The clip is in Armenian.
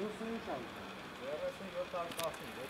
70 շանկ։ 3710 դեպի։